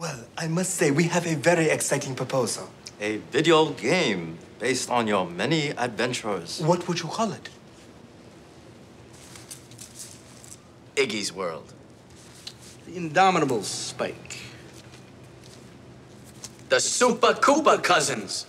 Well, I must say, we have a very exciting proposal. A video game based on your many adventures. What would you call it? Iggy's World. The Indomitable Spike. The Super Koopa Cousins.